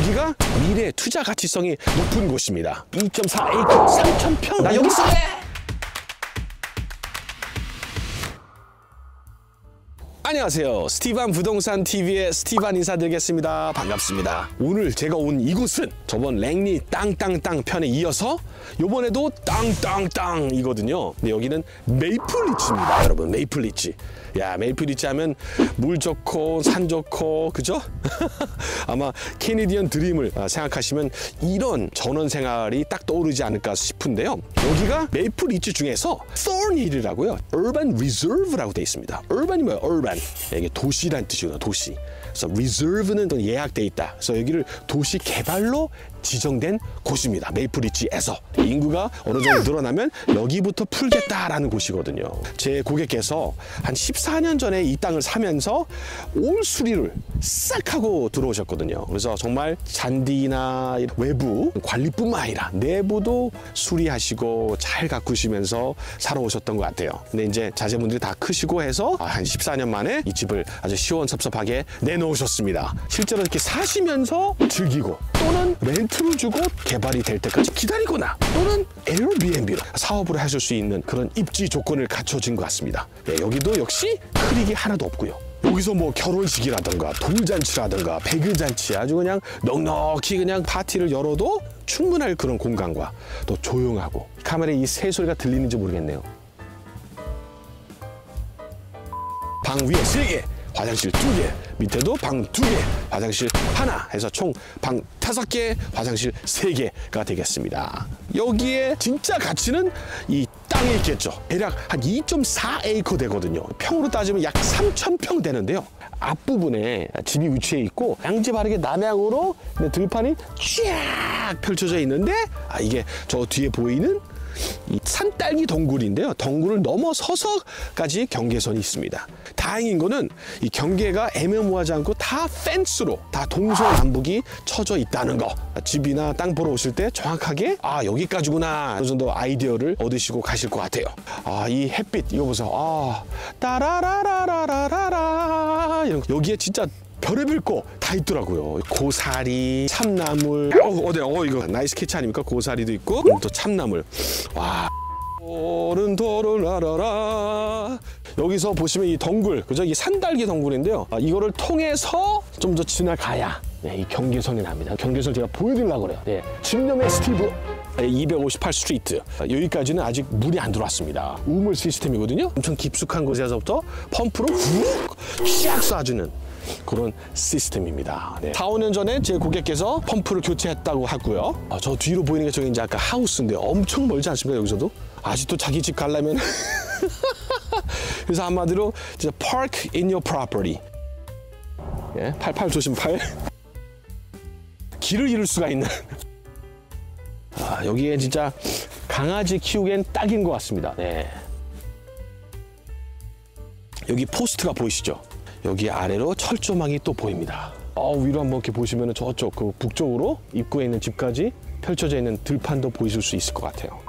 여기가 미래 투자 가치성이 높은 곳입니다. 2.4에이커 3,000평. 나 여기 있을래. 안녕하세요. 스티브 한 부동산 TV의 스티브 한 인사드리겠습니다. 반갑습니다. 오늘 제가 온 이곳은 저번 랭리 땅땅땅 편에 이어서 요번에도 땅땅땅이거든요. 근데 여기는 메이플리치입니다, 여러분. 메이플리치. 야, 메이플 리치 하면 물 좋고 산 좋고 그죠? 아마 Canadian dream을 아, 생각하시면 이런 전원 생활이 딱 떠오르지 않을까 싶은데요. 여기가 메이플 리치 중에서 Thornhill이라고요. Urban Reserve라고 돼 있습니다. Urban이 뭐예요? Urban. 이게 도시란 뜻이거든요. 도시. 그래서 reserve는 또 예약돼 있다. 그래서 여기를 도시 개발로 지정된 곳입니다. 메이플리치에서 인구가 어느 정도 늘어나면 여기부터 풀겠다라는 곳이거든요. 제 고객께서 한 14년 전에 이 땅을 사면서 올 수리를 싹 하고 들어오셨거든요. 그래서 정말 잔디나 외부 관리뿐만 아니라 내부도 수리하시고 잘 가꾸시면서 살아오셨던 것 같아요. 근데 이제 자제분들이 다 크시고 해서 한 14년 만에 이 집을 아주 시원섭섭하게 내놓으셨습니다. 실제로 이렇게 사시면서 즐기고 또는 렌트를 주고 개발이 될 때까지 기다리거나 또는 에어비앤비로 사업을 하실 수 있는 그런 입지 조건을 갖춰진 것 같습니다. 네, 여기도 역시 흐리기 하나도 없고요. 여기서 뭐 결혼식이라든가 돌잔치라든가 배그잔치 아주 그냥 넉넉히 그냥 파티를 열어도 충분할 그런 공간과 또 조용하고 카메라에 이 새소리가 들리는지 모르겠네요. 방 위에 세 개, 화장실 두 개, 밑에도 방 두 개, 화장실 하나 해서 총 방 다섯 개, 화장실 세 개가 되겠습니다. 여기에 진짜 가치는 이 땅에 있겠죠. 대략 한 2.4에이커 되거든요. 평으로 따지면 약 3,000평 되는데요. 앞부분에 집이 위치해 있고 양지 바르게 남향으로 들판이 쫙 펼쳐져 있는데 아 이게 저 뒤에 보이는 이 산딸기 덩굴인데요. 덩굴을 넘어서서까지 경계선이 있습니다. 다행인 거는 이 경계가 애매모호하지 않고 다 펜스로 다 동서남북이 쳐져 있다는 거. 집이나 땅 보러 오실 때 정확하게 아 여기까지구나 어느 정도 아이디어를 얻으시고 가실 것 같아요. 아 이 햇빛 이거 보세요. 아 거. 여기에 진짜 별의별 거 다 있더라고요. 고사리, 참나물. 어, 어디, 어, 이거 nice catch 아닙니까? 고사리도 있고, 또 참나물. 와. 어른도를 알아라. 여기서 보시면 이 덩굴, 그죠? 이 산딸기 덩굴인데요. 아, 이거를 통해서 좀 더 지나가야 네, 이 경계선이 납니다. 경계선 제가 보여드리려고 그래요. 네, 집념의 스티브. 258 Street 여기까지는 아직 물이 안 들어왔습니다 우물 시스템이거든요 엄청 깊숙한 곳에서부터 펌프로 훅쫙 쏴주는 그런 시스템입니다. 네. 4, 5년 전에 제 고객께서 펌프를 교체했다고 하고요. 아, 저 뒤로 보이는 게 저기 이제 아까 하우스인데 엄청 멀지 않습니까 여기서도? 아직도 자기 집 가려면 그래서 한마디로 진짜 park in your property. 예, 88 조심 8. 길을 잃을 수가 있는. 아, 여기에 진짜 강아지 키우기엔 딱인 것 같습니다. 네. 여기 post가 보이시죠? 여기 아래로 철조망이 또 보입니다. 어, 위로 한번 이렇게 보시면 저쪽 그 북쪽으로 입구에 있는 집까지 펼쳐져 있는 들판도 보이실 수 있을 것 같아요.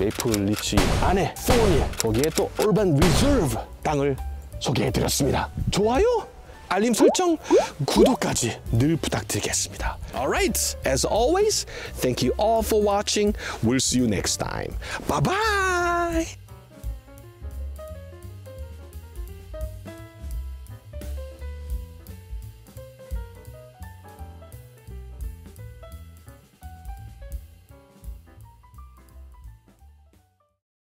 메이플 리치 안에 소니 거기에 또 Urban Reserve 땅을 소개해드렸습니다. 좋아요? 알림 설정, 구독까지 늘 부탁드리겠습니다. Alright, as always, thank you all for watching. We'll see you next time. Bye bye.